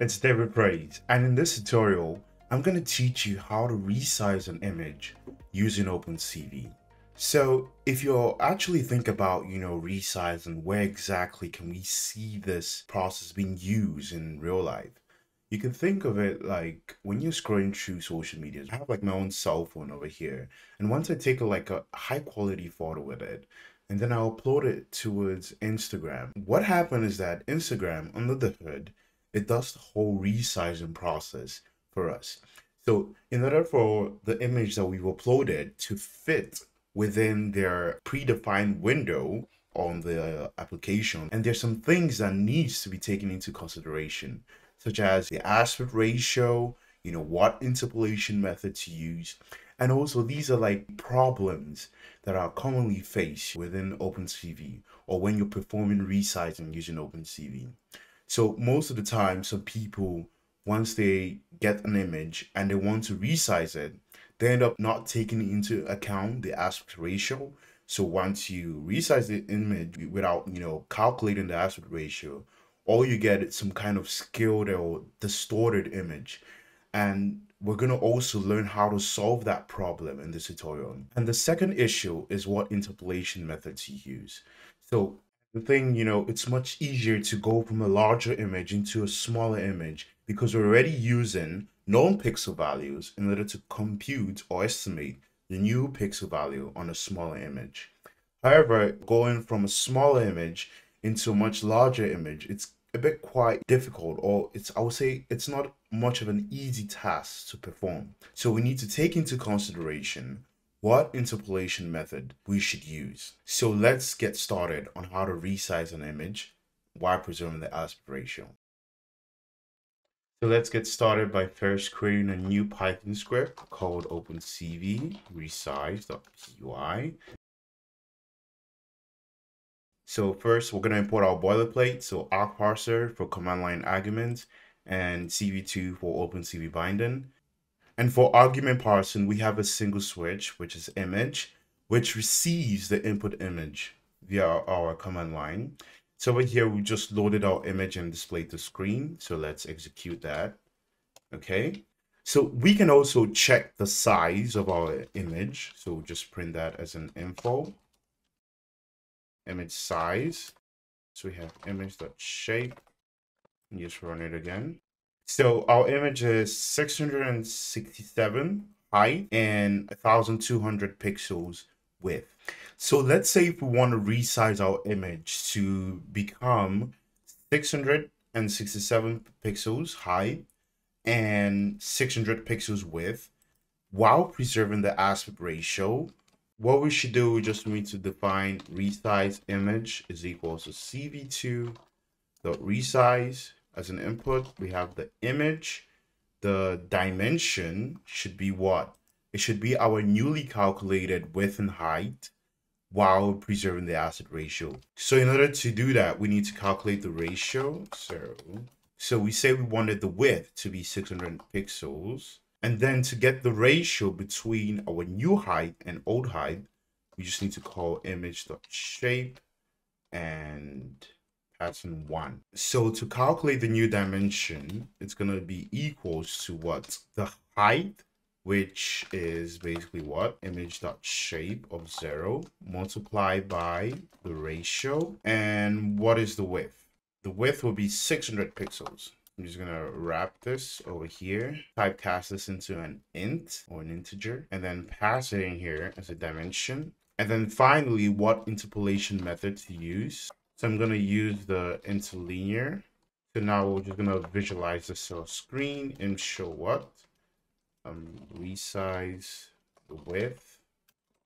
it's David Praise and in this tutorial I'm going to teach you how to resize an image using OpenCV. So if you actually think about, you know, resize and where exactly can we see this process being used in real life, you can think of it like when you're scrolling through social media. I have like my own cell phone over here. And once I take a, like a high quality photo with it, and then I upload it towards Instagram, what happened is that Instagram, under the hood, it does the whole resizing process for us. So in order for the image that we've uploaded to fit within their predefined window on the application, and there's some things that needs to be taken into consideration, such as the aspect ratio, you know, what interpolation method to use. And also these are like problems that are commonly faced within OpenCV or when you're performing resizing using OpenCV. So most of the time, some people, once they get an image and they want to resize it, they end up not taking into account the aspect ratio. So once you resize the image without, you know, calculating the aspect ratio, all you get is some kind of skewed or distorted image. And we're going to also learn how to solve that problem in this tutorial. And the second issue is what interpolation methods you use. So the thing, you know, it's much easier to go from a larger image into a smaller image because we're already using known pixel values in order to compute or estimate the new pixel value on a smaller image. However, going from a smaller image into a much larger image, it's a bit quite difficult or it's I would say it's not much of an easy task to perform. So we need to take into consideration what interpolation method we should use. So let's get started on how to resize an image while preserving the aspect ratio. So let's get started by first creating a new Python script called opencv resize.py. So first we're going to import our boilerplate, so argparser for command line arguments and cv2 for opencv binding. And for argument parsing, we have a single switch, which is image, which receives the input image via our command line. So over here, we just loaded our image and displayed the screen. So let's execute that. Okay. So we can also check the size of our image. So just print that as an info. Image size. So we have image.shape. Just run it again. So our image is 667 height and 1200 pixels width. So let's say if we want to resize our image to become 667 pixels high and 600 pixels width while preserving the aspect ratio, what we should do, we just need to define resize image is equal to cv2 dot resize as an input. We have the image. The dimension should be what? It should be our newly calculated width and height while preserving the aspect ratio. So in order to do that, we need to calculate the ratio. So, so we say we wanted the width to be 600 pixels. And then to get the ratio between our new height and old height, we just need to call image.shape and pattern one. So to calculate the new dimension, it's going to be equals to what? The height, which is basically what? Image dot shape of zero multiplied by the ratio. And what is the width? The width will be 600 pixels. I'm just gonna wrap this over here, typecast this into an int or an integer, and then pass it in here as a dimension. And then finally, what interpolation method to use. So I'm going to use the interlinear. So now we're just going to visualize the cell screen and show what? Um, resize the width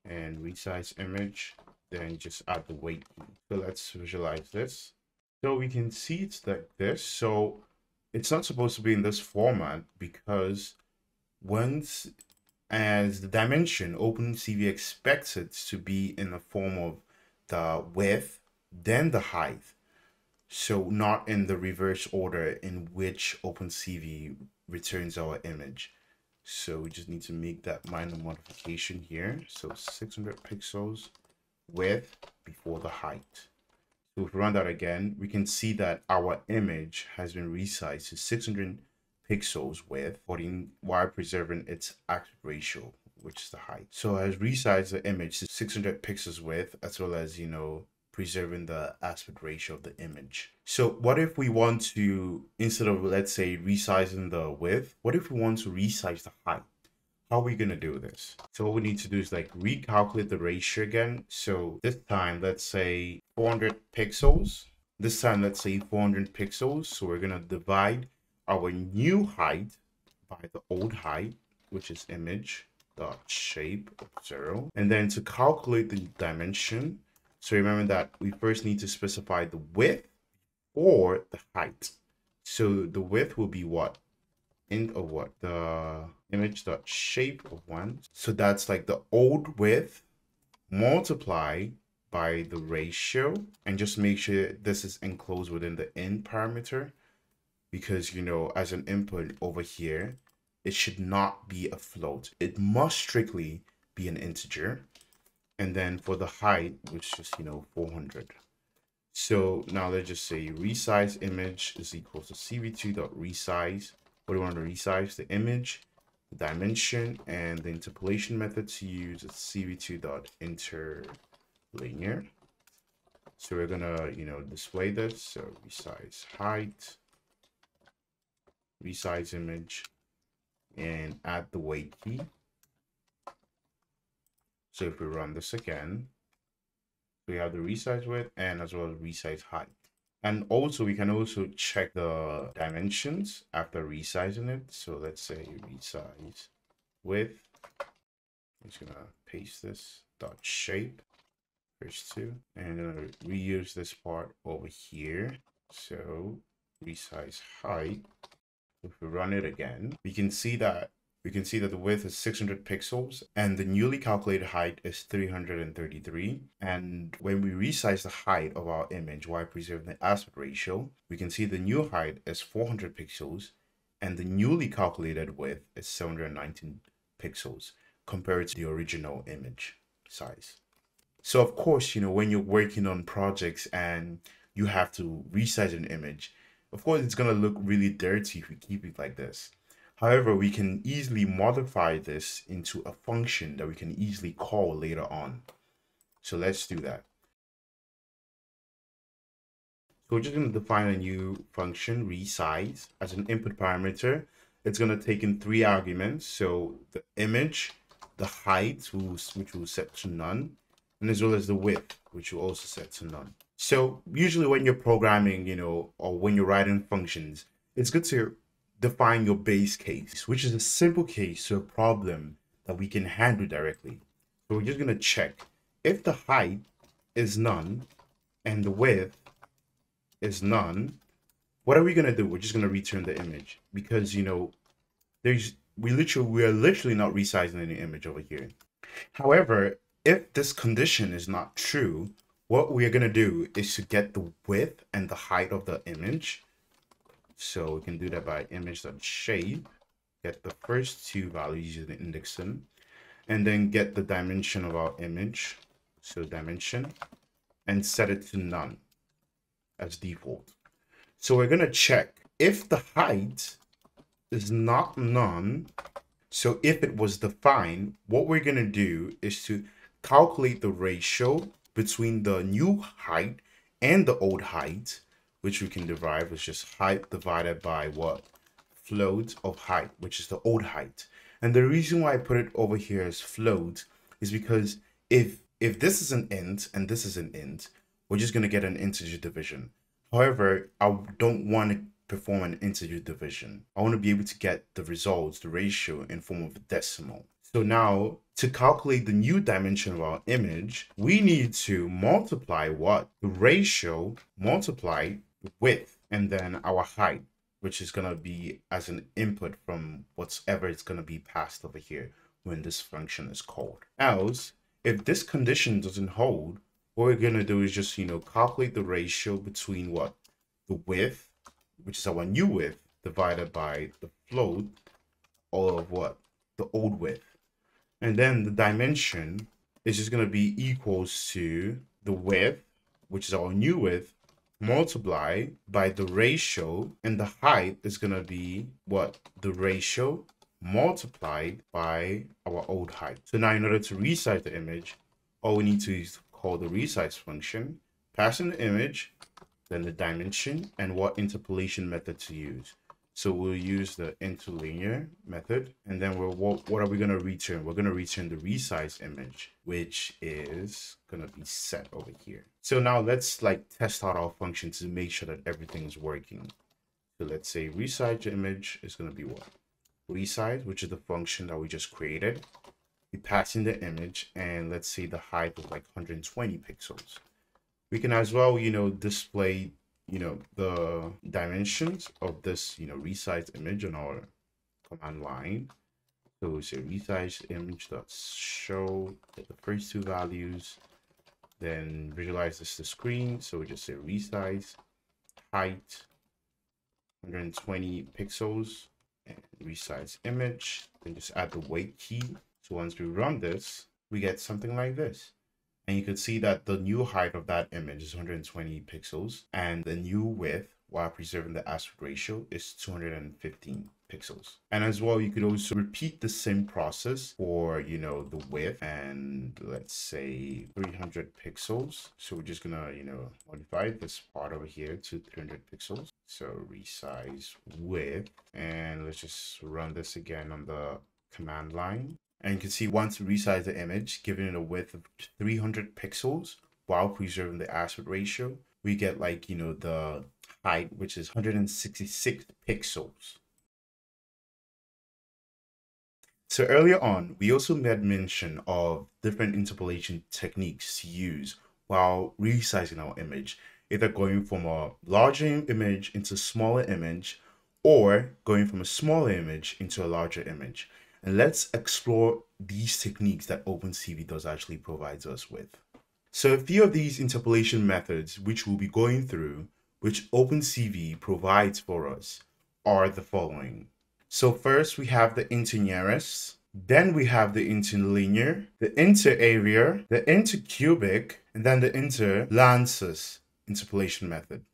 and resize image, then just add the wait. So let's visualize this. So we can see it's like this. So it's not supposed to be in this format because once as the dimension OpenCV expects it to be in the form of the width then the height. So not in the reverse order in which OpenCV returns our image. So we just need to make that minor modification here. So 600 pixels width before the height. So if we run that again, we can see that our image has been resized to 600 pixels width while preserving its aspect ratio, which is the height. So I resized the image to 600 pixels width as well as, you know, preserving the aspect ratio of the image. So what if we want to, instead of let's say resizing the width, what if we want to resize the height? How are we going to do this? So what we need to do is like recalculate the ratio again. So this time, let's say 400 pixels. This time, let's say 400 pixels. So we're going to divide our new height by the old height, which is image dot shape of zero. And then to calculate the dimension, so remember that we first need to specify the width or the height. So the width will be what? In of what? The image dot shape of one. So that's like the old width multiply by the ratio and just make sure this is enclosed within the in parameter because you know as an input over here it should not be a float it must strictly be an integer and then for the height which is you know 400 so now let's just say resize image is equal to cv2 dot resize. What do we want to resize? The image the dimension and the interpolation method to use is cv2 dot interlinear. So we're gonna you know display this. So resize height resize image and add the waitKey so if we run this again, we have the resize width and as well as resize height. And also we can also check the dimensions after resizing it. So let's say resize width. I'm just gonna paste this dot shape first two and gonna reuse this part over here. So resize height. If we run it again, we can see that we can see that the width is 600 pixels and the newly calculated height is 333. And when we resize the height of our image while preserving the aspect ratio, we can see the new height is 400 pixels and the newly calculated width is 719 pixels compared to the original image size. So of course, you know, when you're working on projects and you have to resize an image, of course, it's going to look really dirty if you keep it like this. However, we can easily modify this into a function that we can easily call later on. So let's do that. So we're just going to define a new function, resize, as an input parameter. It's going to take in three arguments. So the image, the height, which we'll set to none, and as well as the width, which we'll also set to none. So usually when you're programming, you know, or when you're writing functions, it's good to define your base case, which is a simple case to a problem that we can handle directly. So we're just going to check if the height is none and the width is none, what are we going to do? We're just going to return the image because, you know, there's we literally we are literally not resizing any image over here. However, if this condition is not true, what we are going to do is to get the width and the height of the image so we can do that by image.shape, get the first two values using the indexing, and then get the dimension of our image, so dimension, and set it to none as default. So we're going to check if the height is not none, so if it was defined, what we're going to do is to calculate the ratio between the new height and the old height which we can derive is just height divided by what? Float of height, which is the old height. And the reason why I put it over here as float is because if if this is an int and this is an int, we're just going to get an integer division. However, I don't want to perform an integer division. I want to be able to get the results, the ratio in form of a decimal. So now to calculate the new dimension of our image, we need to multiply what? The ratio multiply width and then our height, which is going to be as an input from whatever it's going to be passed over here when this function is called. Else, if this condition doesn't hold, what we're going to do is just, you know, calculate the ratio between what? The width, which is our new width, divided by the float all of what? The old width. And then the dimension is just going to be equals to the width which is our new width, multiply by the ratio, and the height is going to be what? The ratio multiplied by our old height. So now in order to resize the image, all we need to is call the resize function, pass in the image, then the dimension, and what interpolation method to use. So we'll use the interlinear method. And then we're, what, what are we going to return? We're going to return the resize image, which is going to be set over here. So now let's like test out our function to make sure that everything is working. So let's say resize image is going to be what? Resize, which is the function that we just created. We pass in the image and let's say the height of like 120 pixels. We can as well, you know, display you know, the dimensions of this, you know, resize image on our command line. So we say resize image dot show the first two values, then visualize this to screen. So we just say resize height 120 pixels and resize image. Then just add the waitKey. So once we run this, we get something like this. And you could see that the new height of that image is 120 pixels and the new width while preserving the aspect ratio is 215 pixels. And as well, you could also repeat the same process for, you know, the width and let's say 300 pixels. So we're just gonna, you know, modify this part over here to 300 pixels. So resize width and let's just run this again on the command line. And you can see once we resize the image, giving it a width of 300 pixels while preserving the aspect ratio, we get like, you know, the height, which is 166 pixels. So earlier on, we also made mention of different interpolation techniques to use while resizing our image, either going from a larger image into a smaller image or going from a smaller image into a larger image. And let's explore these techniques that OpenCV does actually provides us with. So a few of these interpolation methods which we'll be going through, which OpenCV provides for us, are the following. So first we have the internearest, then we have the interlinear, the interarea, the intercubic, and then the interlanczos interpolation method.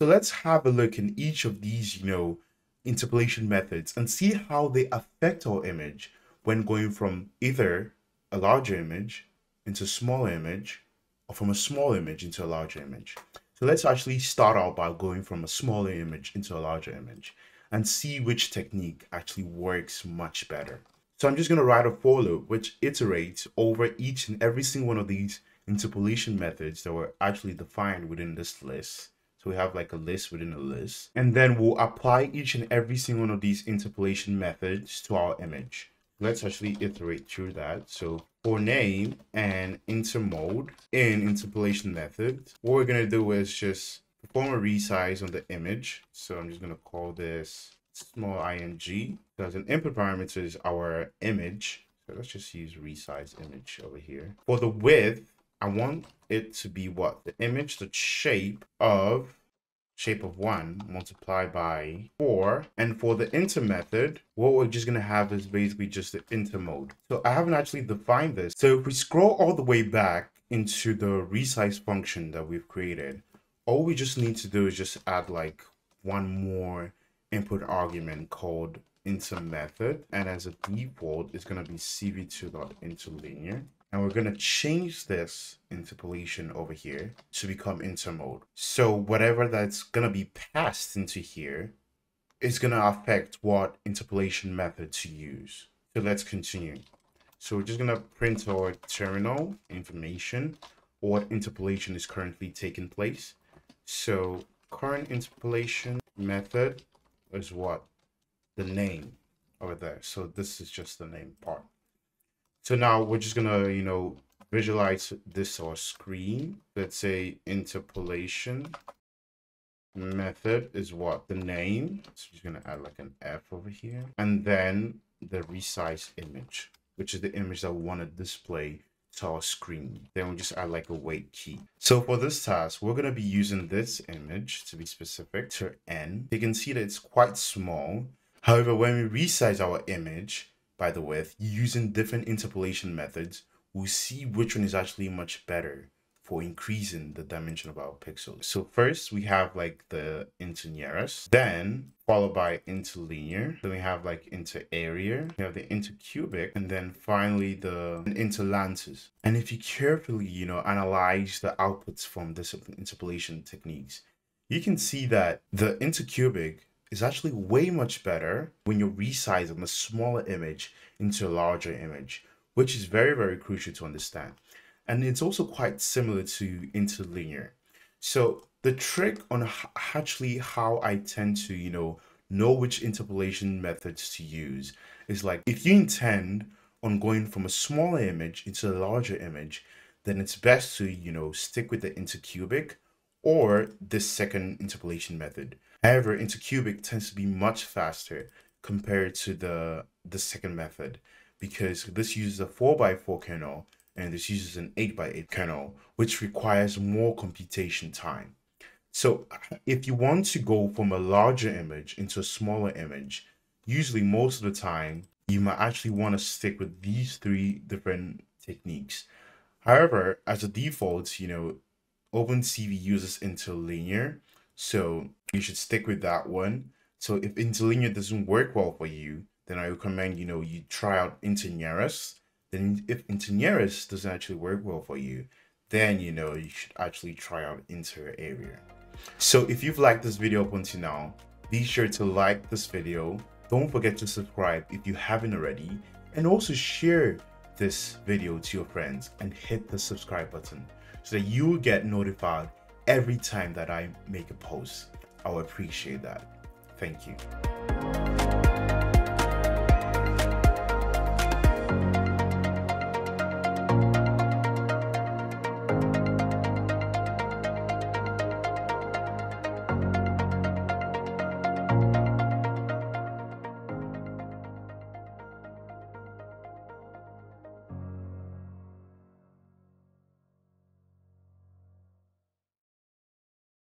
So let's have a look in each of these, you know, interpolation methods and see how they affect our image when going from either a larger image into a smaller image or from a small image into a larger image. So let's actually start out by going from a smaller image into a larger image and see which technique actually works much better. So I'm just going to write a for loop which iterates over each and every single one of these interpolation methods that were actually defined within this list so we have like a list within a list. And then we'll apply each and every single one of these interpolation methods to our image. Let's actually iterate through that. So for name and intermode in interpolation method, what we're going to do is just perform a resize on the image. So I'm just going to call this small ing because an input parameter is our image. So let's just use resize image over here. For the width, I want it to be what? The image, the shape of shape of 1 multiplied by 4. And for the inter method, what we're just going to have is basically just the inter mode. So I haven't actually defined this. So if we scroll all the way back into the resize function that we've created, all we just need to do is just add like one more input argument called inter method. And as a default, it's going to be cv2.interlinear. And we're going to change this interpolation over here to become intermode. So whatever that's going to be passed into here is going to affect what interpolation method to use. So let's continue. So we're just going to print our terminal information what interpolation is currently taking place. So current interpolation method is what? The name over there. So this is just the name part. So now we're just gonna, you know, visualize this our screen. Let's say interpolation method is what the name. So we're just gonna add like an F over here. And then the resize image, which is the image that we want to display to our screen. Then we just add like a waitKey. So for this task, we're going to be using this image to be specific to N. You can see that it's quite small. However, when we resize our image, by the width, using different interpolation methods, we'll see which one is actually much better for increasing the dimension of our pixels. So first we have like the internearest, then followed by interlinear. Then we have like interarea, we have the intercubic, and then finally the interlanczos. And if you carefully, you know, analyze the outputs from this interpolation techniques, you can see that the intercubic is actually way much better when you're resizing a smaller image into a larger image, which is very, very crucial to understand and it's also quite similar to interlinear. So the trick on actually how I tend to, you know, know which interpolation methods to use is like if you intend on going from a smaller image into a larger image, then it's best to, you know, stick with the intercubic or this second interpolation method. However, intercubic tends to be much faster compared to the the second method because this uses a 4x4 kernel and this uses an 8x8 kernel, which requires more computation time. So if you want to go from a larger image into a smaller image, usually most of the time, you might actually want to stick with these three different techniques. However, as a default, you know, OpenCV uses interlinear, so you should stick with that one. So if interlinear doesn't work well for you, then I recommend, you know, you try out internearest then if internearest doesn't actually work well for you, then you know you should actually try out interarea. So if you've liked this video up until now, be sure to like this video. Don't forget to subscribe if you haven't already, and also share this video to your friends and hit the subscribe button so that you get notified every time that I make a post. I'll appreciate that. Thank you.